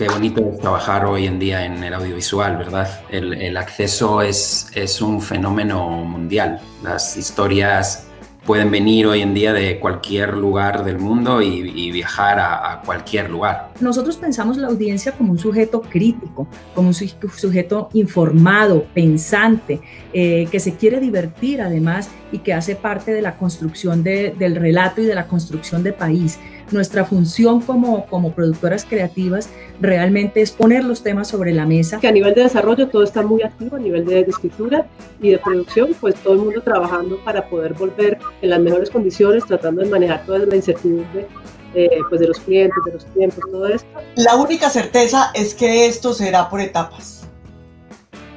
qué bonito es trabajar hoy en día en el audiovisual, ¿verdad? El, acceso es, es un fenómeno mundial. Las historias pueden venir hoy en día de cualquier lugar del mundo y, viajar a, cualquier lugar. Nosotros pensamos la audiencia como un sujeto crítico, como un sujeto informado, pensante, eh, que se quiere divertir además y que hace parte de la construcción del relato y de la construcción de país. Nuestra función como, como productoras creativas realmente es poner los temas sobre la mesa. Que a nivel de desarrollo todo está muy activo, a nivel de, escritura y de producción, pues todo el mundo trabajando para poder volver en las mejores condiciones, tratando de manejar toda la incertidumbre eh, pues de los clientes, de los tiempos, todo esto. La única certeza es que esto será por etapas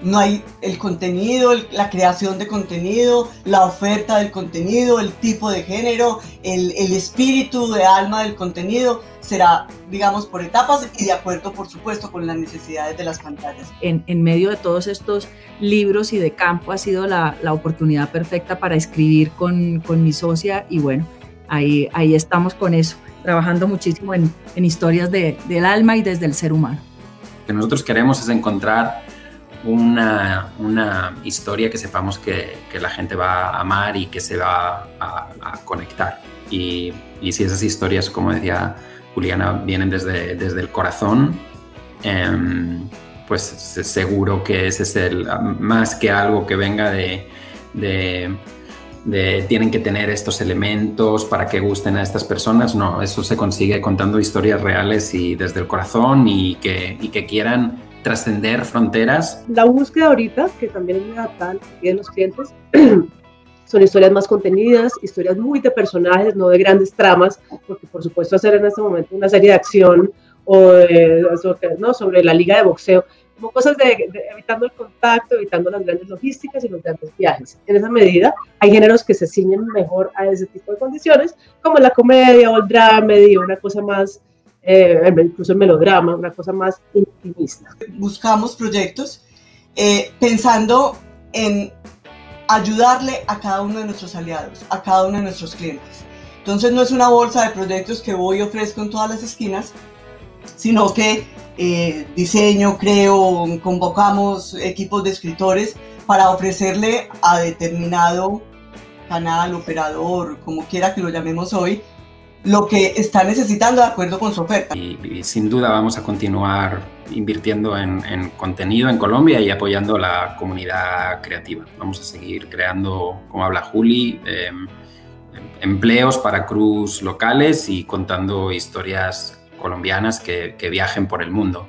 no hay el contenido, la creación de contenido, la oferta del contenido, el tipo de género, el, espíritu de alma del contenido, será, digamos, por etapas y de acuerdo, por supuesto, con las necesidades de las pantallas. En, medio de todos estos libros y de campo ha sido la, oportunidad perfecta para escribir con, mi socia y bueno, ahí, ahí estamos con eso, trabajando muchísimo en, historias del alma y desde el ser humano. Lo que nosotros queremos es encontrar una, una historia que sepamos que, que, la gente va a amar y que se va a, conectar. Y, y, si esas historias, como decía Juliana, vienen desde, desde el corazón, em, pues seguro que ese es el, más que algo que venga de, de, de, tienen que tener estos elementos para que gusten a estas personas, no, eso se consigue contando historias reales y desde el corazón y que, y que quieran trascender fronteras. La búsqueda ahorita, que también es muy adaptada en los clientes, son historias más contenidas, historias muy de personajes, no de grandes tramas, porque por supuesto hacer en este momento una serie de acción o sobre, ¿no? sobre la liga de boxeo, como cosas de, evitando el contacto, evitando las grandes logísticas y los grandes viajes. En esa medida, hay géneros que se ciñen mejor a ese tipo de condiciones, como la comedia o el drama, una cosa más eh, incluso el melodrama, una cosa más Buscamos proyectos eh, pensando en ayudarle a cada uno de nuestros aliados, a cada uno de nuestros clientes. Entonces no es una bolsa de proyectos que voy y ofrezco en todas las esquinas, sino que eh, diseño, creo, convocamos equipos de escritores para ofrecerle a determinado canal, operador, como quiera que lo llamemos hoy, lo que está necesitando de acuerdo con su oferta. Y, sin duda vamos a continuar invirtiendo en, contenido en Colombia y apoyando la comunidad creativa. Vamos a seguir creando, como habla Juli, em, empleos para cruz locales y contando historias colombianas que viajen por el mundo.